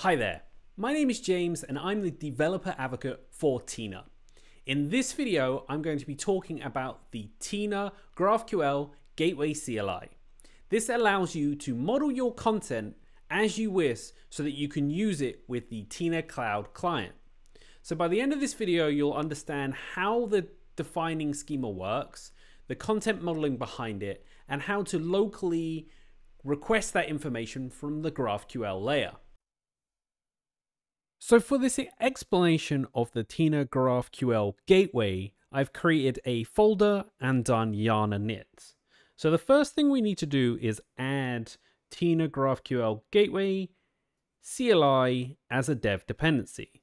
Hi there, my name is James and I'm the developer advocate for Tina. In this video, I'm going to be talking about the Tina GraphQL Gateway CLI. This allows you to model your content as you wish so that you can use it with the Tina Cloud client. So by the end of this video, you'll understand how the defining schema works, the content modeling behind it, and how to locally request that information from the GraphQL layer. So for this explanation of the Tina GraphQL gateway, I've created a folder and done yarn init. So the first thing we need to do is add Tina GraphQL gateway CLI as a dev dependency.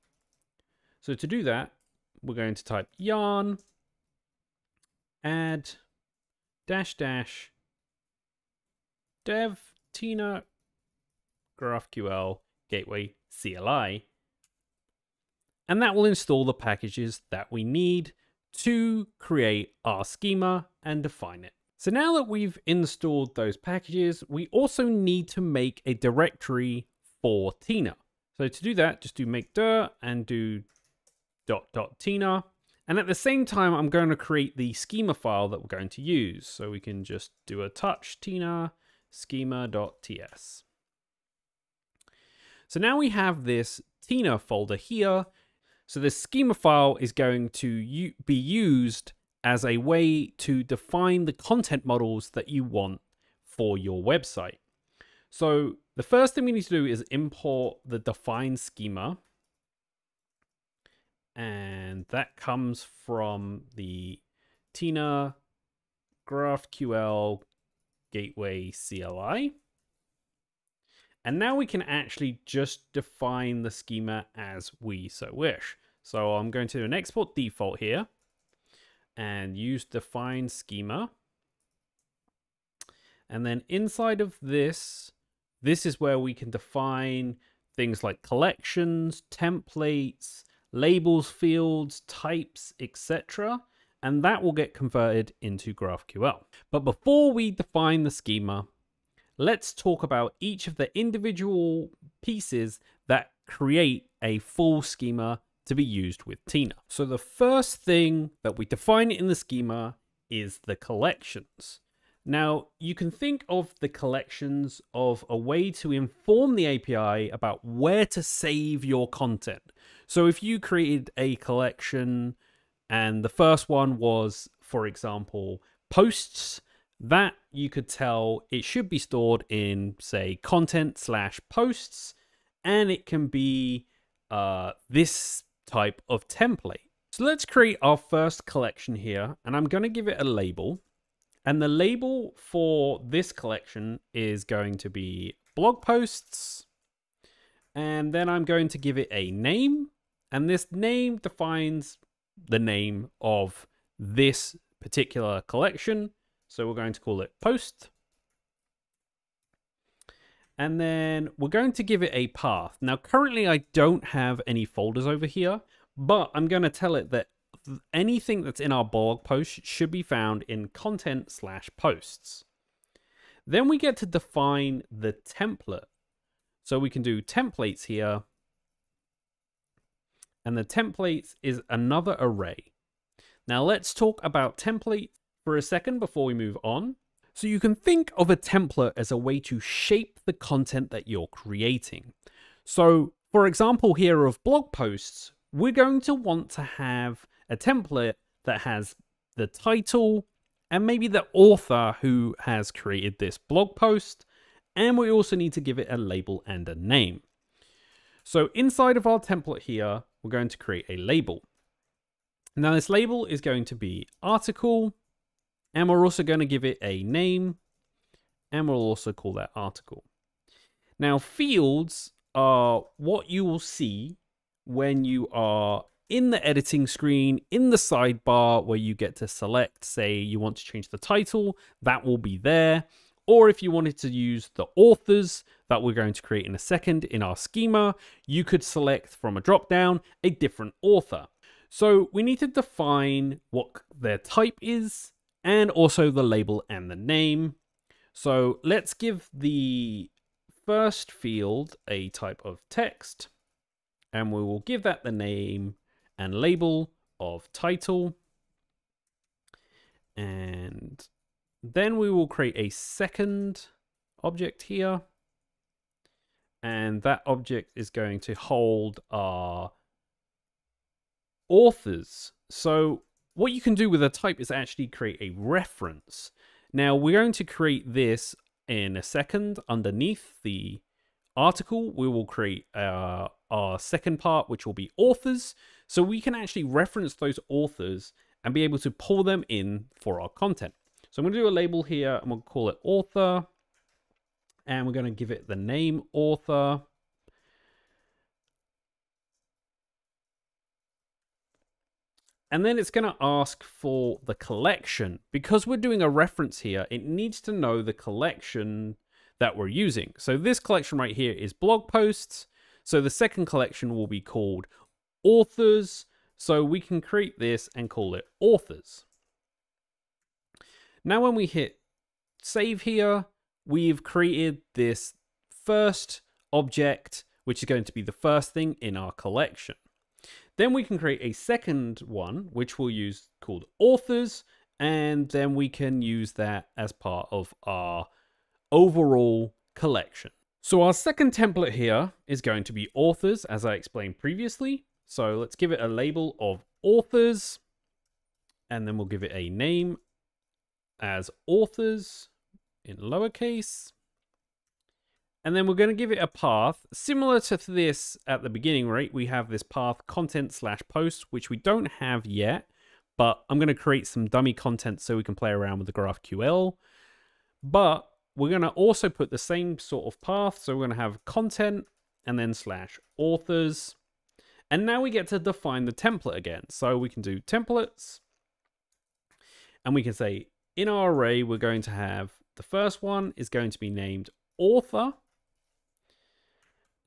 So to do that, we're going to type yarn add dash dash dev Tina GraphQL gateway CLI and that will install the packages that we need to create our schema and define it. So now that we've installed those packages, we also need to make a directory for Tina. So to do that, just do make dir and do dot dot Tina. And at the same time, I'm going to create the schema file that we're going to use. So we can just do a touch Tina schema.ts. So now we have this Tina folder here so the schema file is going to be used as a way to define the content models that you want for your website. So the first thing we need to do is import the define schema. And that comes from the Tina GraphQL Gateway CLI. And now we can actually just define the schema as we so wish. So I'm going to do an export default here and use define schema. And then inside of this, this is where we can define things like collections, templates, labels, fields, types, etc. And that will get converted into GraphQL. But before we define the schema, let's talk about each of the individual pieces that create a full schema to be used with Tina. So the first thing that we define in the schema is the collections. Now, you can think of the collections of a way to inform the API about where to save your content. So if you created a collection and the first one was, for example, posts, that you could tell it should be stored in say content slash posts and it can be uh, this type of template. So let's create our first collection here and I'm going to give it a label. And the label for this collection is going to be blog posts. And then I'm going to give it a name and this name defines the name of this particular collection so we're going to call it post. And then we're going to give it a path. Now, currently I don't have any folders over here, but I'm going to tell it that anything that's in our blog post should be found in content slash posts. Then we get to define the template. So we can do templates here. And the templates is another array. Now let's talk about templates for a second before we move on. So you can think of a template as a way to shape the content that you're creating. So for example here of blog posts, we're going to want to have a template that has the title and maybe the author who has created this blog post. And we also need to give it a label and a name. So inside of our template here, we're going to create a label. Now this label is going to be article and we're also going to give it a name. And we'll also call that article. Now, fields are what you will see when you are in the editing screen, in the sidebar where you get to select, say you want to change the title, that will be there. Or if you wanted to use the authors that we're going to create in a second in our schema, you could select from a drop down a different author. So we need to define what their type is, and also the label and the name. So let's give the first field a type of text, and we will give that the name and label of title. And then we will create a second object here. And that object is going to hold our authors. So what you can do with a type is actually create a reference. Now we're going to create this in a second underneath the article. We will create uh, our second part, which will be authors. So we can actually reference those authors and be able to pull them in for our content. So I'm going to do a label here and we'll call it author. And we're going to give it the name author. And then it's going to ask for the collection. Because we're doing a reference here, it needs to know the collection that we're using. So this collection right here is blog posts. So the second collection will be called authors. So we can create this and call it authors. Now when we hit save here, we've created this first object, which is going to be the first thing in our collection. Then we can create a second one, which we'll use called authors, and then we can use that as part of our overall collection. So our second template here is going to be authors, as I explained previously. So let's give it a label of authors, and then we'll give it a name as authors in lowercase. And then we're going to give it a path similar to this at the beginning, right? We have this path content slash post, which we don't have yet, but I'm going to create some dummy content so we can play around with the GraphQL. But we're going to also put the same sort of path. So we're going to have content and then slash authors. And now we get to define the template again. So we can do templates and we can say in our array, we're going to have the first one is going to be named author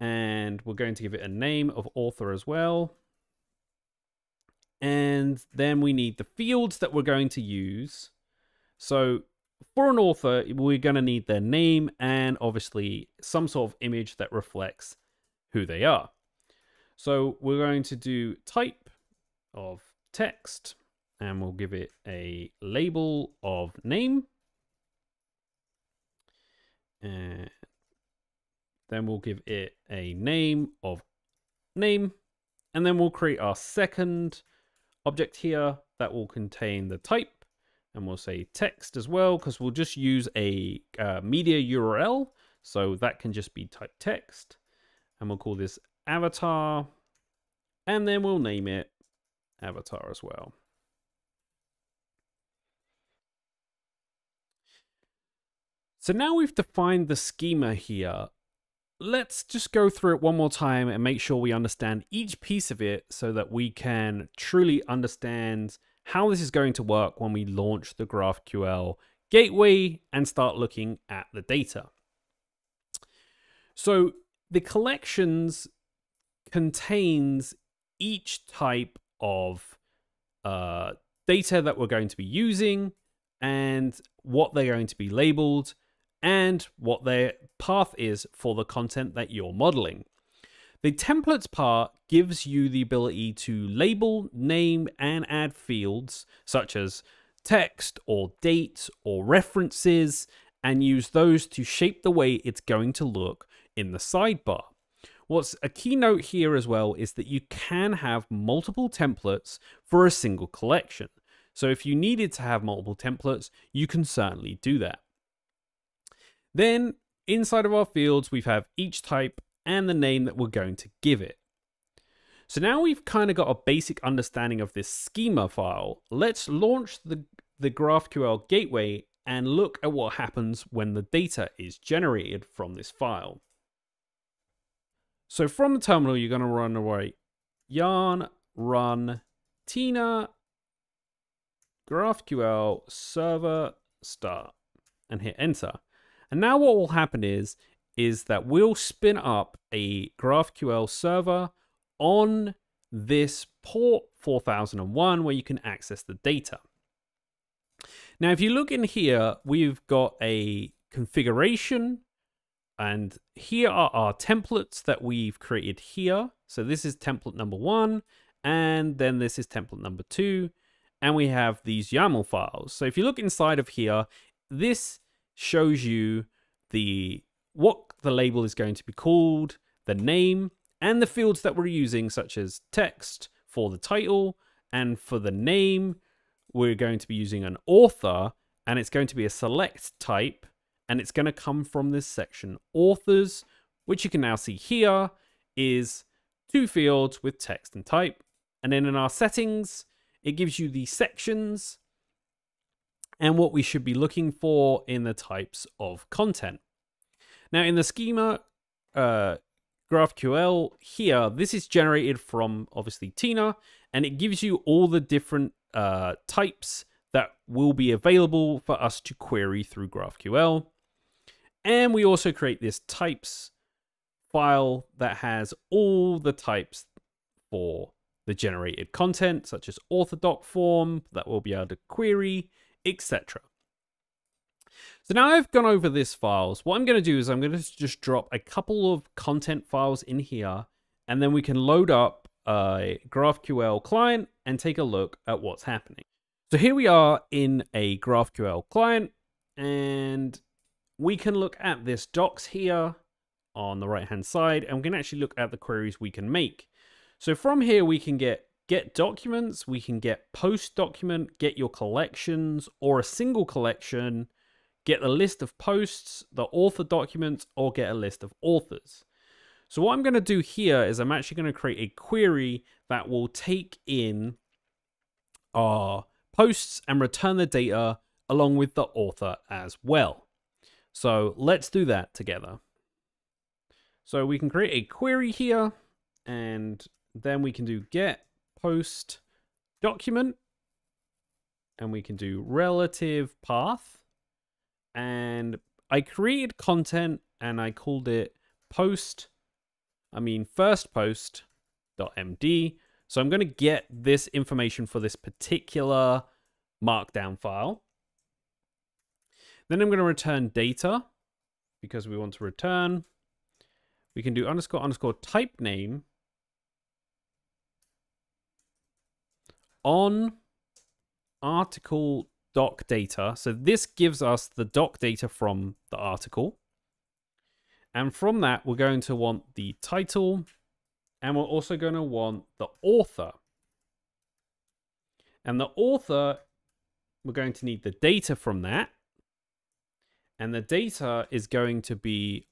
and we're going to give it a name of author as well. And then we need the fields that we're going to use. So for an author, we're going to need their name and obviously some sort of image that reflects who they are. So we're going to do type of text and we'll give it a label of name. And then we'll give it a name of name. And then we'll create our second object here that will contain the type. And we'll say text as well, because we'll just use a uh, media URL. So that can just be type text. And we'll call this avatar. And then we'll name it avatar as well. So now we've defined the schema here let's just go through it one more time and make sure we understand each piece of it so that we can truly understand how this is going to work when we launch the GraphQL gateway and start looking at the data. So the collections contains each type of uh, data that we're going to be using and what they're going to be labeled and what their path is for the content that you're modeling. The templates part gives you the ability to label, name, and add fields such as text or dates or references and use those to shape the way it's going to look in the sidebar. What's a key note here as well is that you can have multiple templates for a single collection. So if you needed to have multiple templates, you can certainly do that. Then inside of our fields, we have each type and the name that we're going to give it. So now we've kind of got a basic understanding of this schema file. Let's launch the, the GraphQL gateway and look at what happens when the data is generated from this file. So from the terminal, you're going to run away yarn run tina GraphQL server start and hit enter. And now what will happen is, is that we'll spin up a GraphQL server on this port 4001 where you can access the data. Now, if you look in here, we've got a configuration And here are our templates that we've created here. So this is template number one, and then this is template number two. And we have these YAML files. So if you look inside of here, this shows you the what the label is going to be called, the name, and the fields that we're using, such as text for the title, and for the name, we're going to be using an author, and it's going to be a select type, and it's going to come from this section authors, which you can now see here is two fields with text and type. And then in our settings, it gives you the sections and what we should be looking for in the types of content. Now in the schema uh, GraphQL here, this is generated from obviously Tina, and it gives you all the different uh, types that will be available for us to query through GraphQL. And we also create this types file that has all the types for the generated content, such as author doc form that we'll be able to query, etc. So now I've gone over this files, what I'm going to do is I'm going to just drop a couple of content files in here, and then we can load up a GraphQL client and take a look at what's happening. So here we are in a GraphQL client, and we can look at this docs here on the right hand side, and we can actually look at the queries we can make. So from here, we can get get documents, we can get post document, get your collections or a single collection, get the list of posts, the author documents, or get a list of authors. So what I'm going to do here is I'm actually going to create a query that will take in our posts and return the data along with the author as well. So let's do that together. So we can create a query here and then we can do get post document. And we can do relative path. And I created content and I called it post I mean first post .md so I'm going to get this information for this particular markdown file. Then I'm going to return data because we want to return. We can do underscore underscore type name on article doc data. So this gives us the doc data from the article. And from that, we're going to want the title and we're also going to want the author. And the author, we're going to need the data from that. And the data is going to be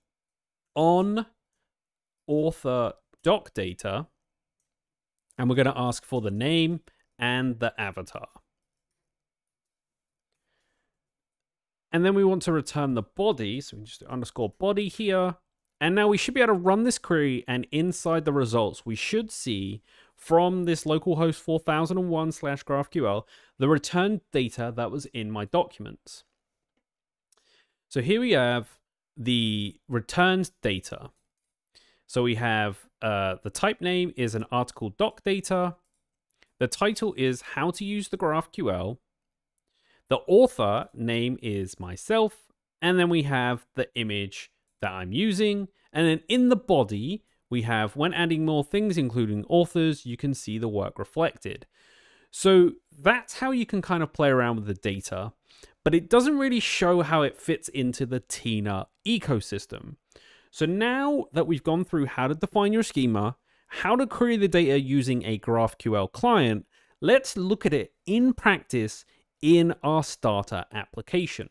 on author doc data. And we're going to ask for the name and the avatar. And then we want to return the body. So we just underscore body here. And now we should be able to run this query and inside the results, we should see from this localhost 4001 slash GraphQL, the returned data that was in my documents. So here we have the returned data. So we have uh, the type name is an article doc data. The title is How to Use the GraphQL. The author name is myself. And then we have the image that I'm using. And then in the body, we have when adding more things, including authors, you can see the work reflected. So that's how you can kind of play around with the data, but it doesn't really show how it fits into the Tina ecosystem. So now that we've gone through how to define your schema, how to query the data using a GraphQL client, let's look at it in practice in our starter application.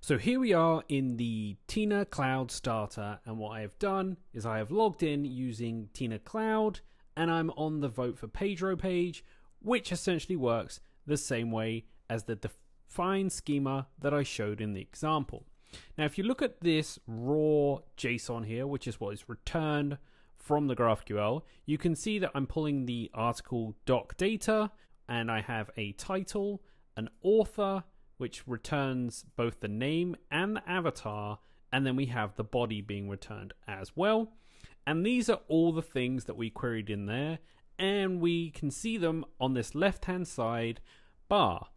So here we are in the Tina Cloud Starter, and what I have done is I have logged in using Tina Cloud, and I'm on the Vote for Pedro page, which essentially works the same way as the define schema that I showed in the example. Now, if you look at this raw JSON here, which is what is returned from the GraphQL, you can see that I'm pulling the article doc data and I have a title, an author, which returns both the name and the avatar, and then we have the body being returned as well. And these are all the things that we queried in there, and we can see them on this left hand side bar.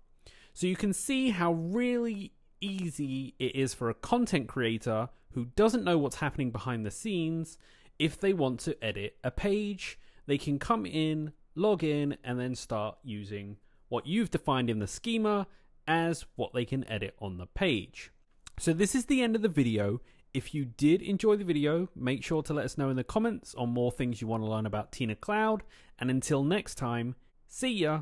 So you can see how really easy it is for a content creator who doesn't know what's happening behind the scenes, if they want to edit a page, they can come in, log in, and then start using what you've defined in the schema as what they can edit on the page. So this is the end of the video. If you did enjoy the video, make sure to let us know in the comments on more things you want to learn about Tina Cloud. And until next time, see ya!